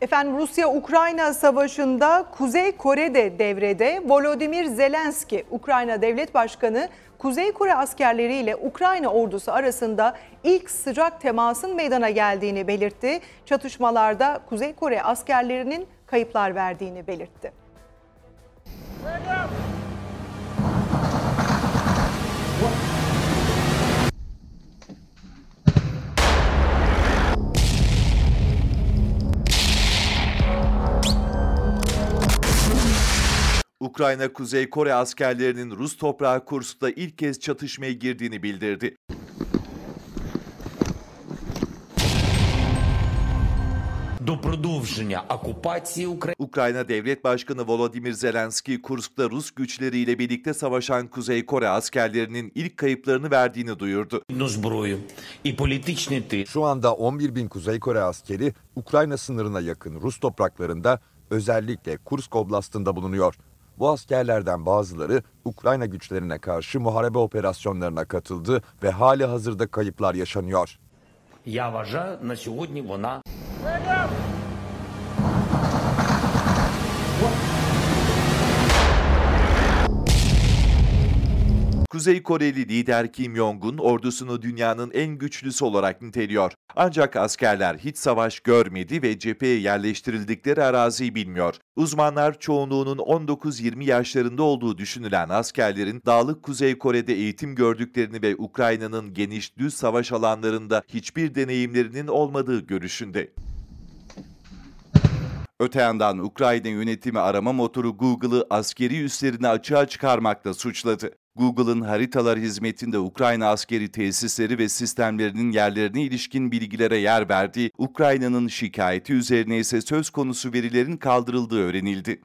Efendim Rusya-Ukrayna savaşında Kuzey Kore de devrede. Volodymyr Zelenski, Ukrayna Devlet Başkanı, Kuzey Kore askerleriyle Ukrayna ordusu arasında ilk sıcak temasın meydana geldiğini belirtti. Çatışmalarda Kuzey Kore askerlerinin kayıplar verdiğini belirtti. Ukrayna Kuzey Kore askerlerinin Rus toprağı Kursk'ta ilk kez çatışmaya girdiğini bildirdi. Ukrayna Devlet Başkanı Volodymyr Zelenski, Kursk'ta Rus güçleriyle birlikte savaşan Kuzey Kore askerlerinin ilk kayıplarını verdiğini duyurdu. Şu anda 11 bin Kuzey Kore askeri Ukrayna sınırına yakın Rus topraklarında özellikle Kursk Oblastı'nda bulunuyor. Bu askerlerden bazıları Ukrayna güçlerine karşı muharebe operasyonlarına katıldı ve hali hazırda kayıplar yaşanıyor. Я вважаю, на сьогодні вона Kuzey Koreli lider Kim Jong-un ordusunu dünyanın en güçlüsü olarak niteliyor. Ancak askerler hiç savaş görmedi ve cepheye yerleştirildikleri araziyi bilmiyor. Uzmanlar çoğunluğunun 19-20 yaşlarında olduğu düşünülen askerlerin dağlık Kuzey Kore'de eğitim gördüklerini ve Ukrayna'nın geniş düz savaş alanlarında hiçbir deneyimlerinin olmadığı görüşünde. Öte yandan Ukrayna yönetimi arama motoru Google'ı askeri üslerini açığa çıkarmakla suçladı. Google'ın haritalar hizmetinde Ukrayna askeri tesisleri ve sistemlerinin yerlerine ilişkin bilgilere yer verdiği, Ukrayna'nın şikayeti üzerine ise söz konusu verilerin kaldırıldığı öğrenildi.